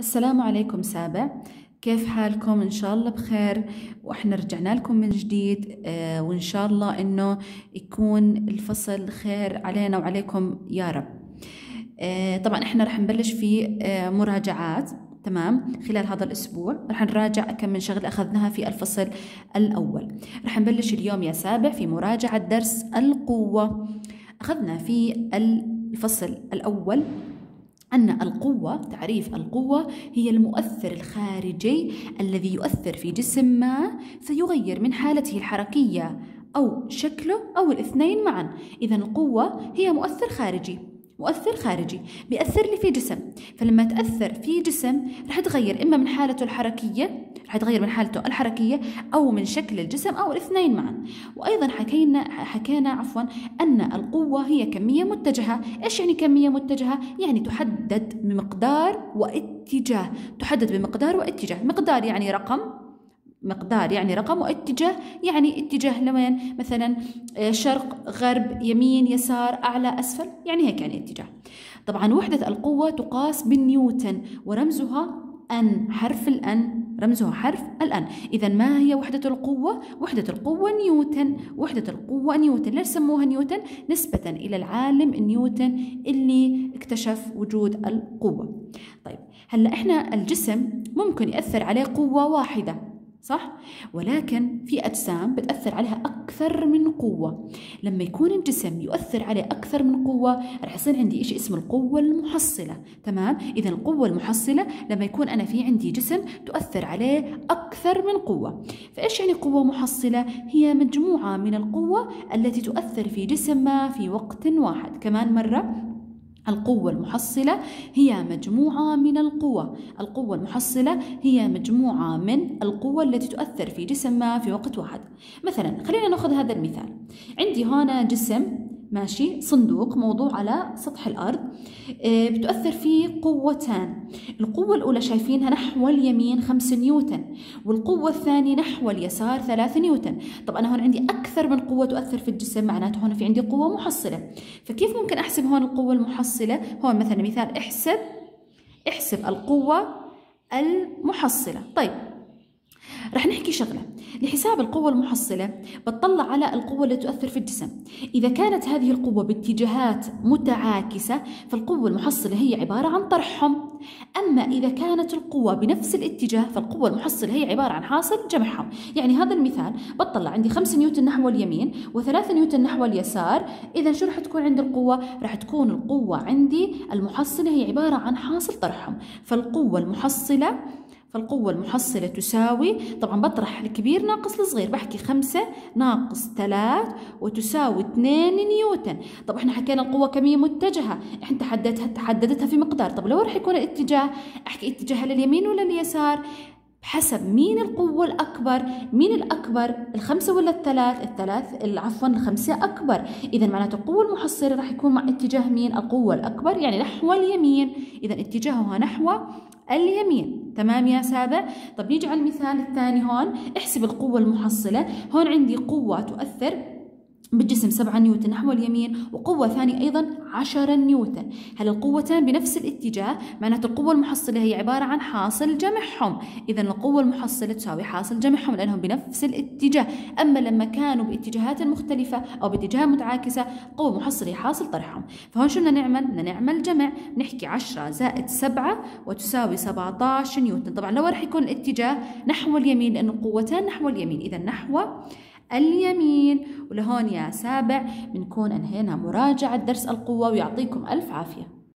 السلام عليكم سابع كيف حالكم؟ إن شاء الله بخير. وإحنا رجعنا لكم من جديد آه وإن شاء الله إنه يكون الفصل خير علينا وعليكم يا رب. آه طبعا إحنا رح نبلش في آه مراجعات تمام خلال هذا الأسبوع. رح نراجع كم من شغلة أخذناها في الفصل الأول. رح نبلش اليوم يا سابع في مراجعة درس القوة. أخذنا في الفصل الأول أن القوة تعريف القوة هي المؤثر الخارجي الذي يؤثر في جسم ما فيغير من حالته الحركية أو شكله أو الاثنين معا. إذا القوة هي مؤثر خارجي. مؤثر خارجي بيأثر لي في جسم. فلما تأثر في جسم رح تغير إما من حالته الحركية رح تغير من حالته الحركية أو من شكل الجسم أو الاثنين معا. وأيضا حكينا حكينا عفوا أن القوة هي كمية متجهة. إيش يعني كمية متجهة؟ يعني تحدد بمقدار واتجاه. تحدد بمقدار واتجاه. مقدار يعني رقم. مقدار يعني رقم واتجاه يعني اتجاه لوين؟ مثلا آه، شرق غرب يمين يسار أعلى أسفل يعني هيك يعني اتجاه. طبعا وحدة القوة تقاس بالنيوتن ورمزها أن حرف الأن رمزها حرف الأن. إذا ما هي وحدة القوة؟ وحدة القوة نيوتن. وحدة القوة نيوتن. ليش سموها نيوتن؟ نسبة إلى العالم نيوتن اللي اكتشف وجود القوة. طيب هلأ إحنا الجسم ممكن يأثر عليه قوة واحدة. صح؟ ولكن في أجسام بتأثر عليها أكثر من قوة لما يكون الجسم يؤثر عليه أكثر من قوة رح يصير عندي إشي اسمه القوة المحصلة تمام؟ إذا القوة المحصلة لما يكون أنا في عندي جسم تؤثر عليه أكثر من قوة فإيش يعني قوة محصلة؟ هي مجموعة من القوة التي تؤثر في جسم ما في وقت واحد كمان مرة القوة المحصلة هي مجموعة من القوى القوة المحصلة هي مجموعة من القوى التي تؤثر في جسم ما في وقت واحد. مثلا خلينا نأخذ هذا المثال. عندي هنا جسم ماشي؟ صندوق موضوع على سطح الأرض. آه، بتؤثر فيه قوتان. القوة الأولى شايفينها نحو اليمين 5 نيوتن والقوة الثانية نحو اليسار 3 نيوتن. طب أنا هون عندي أكثر من قوة تؤثر في الجسم معناته هون في عندي قوة محصلة. فكيف ممكن أحسب هون القوة المحصلة؟ هون مثلا مثال احسب احسب القوة المحصلة. طيب رح نحكي شغلة. لحساب القوة المحصلة بتطلع على القوة التي تؤثر في الجسم. إذا كانت هذه القوة باتجاهات متعاكسة فالقوة المحصلة هي عبارة عن طرحهم. أما إذا كانت القوة بنفس الاتجاه فالقوة المحصلة هي عبارة عن حاصل جمعهم. يعني هذا المثال بطلع عندي 5 نيوتن نحو اليمين و3 نيوتن نحو اليسار. إذا شو رح تكون عندي القوة؟ رح تكون القوة عندي المحصلة هي عبارة عن حاصل طرحهم. فالقوة المحصلة فالقوة المحصلة تساوي طبعا بطرح الكبير ناقص الصغير بحكي خمسة ناقص ثلاث وتساوي اثنين نيوتن. طب إحنا حكينا القوة كمية متجهة؟ إحنا تحددتها تحددتها في مقدار. طب لو رح يكون الاتجاه أحكي اتجاه لليمين ولا اليسار بحسب مين القوة الأكبر مين الأكبر؟ الخمسة ولا الثلاث؟ الثلاث عفوا الخمسة أكبر. إذا معناته القوة المحصلة راح يكون مع اتجاه مين؟ القوة الأكبر يعني نحو اليمين. إذا اتجاهها نحو اليمين. تمام يا سادة؟ طب نيجي على المثال الثاني هون. احسب القوة المحصلة. هون عندي قوة تؤثر بالجسم 7 نيوتن نحو اليمين وقوة ثانية أيضا 10 نيوتن. هل القوتان بنفس الاتجاه؟ معناته القوة المحصلة هي عبارة عن حاصل جمعهم. إذا القوة المحصلة تساوي حاصل جمعهم لأنهم بنفس الاتجاه. أما لما كانوا باتجاهات مختلفة أو باتجاه متعاكسة قوة محصلة هي حاصل طرحهم. فهون شو بدنا نعمل؟ بدنا نعمل جمع. نحكي 10 زائد 7 وتساوي 17 نيوتن. طبعا لو رح يكون الاتجاه نحو اليمين لأنه قوتان نحو اليمين. إذا نحو اليمين. ولهون يا سابع بنكون أنهينا مراجعة درس القوة ويعطيكم ألف عافية.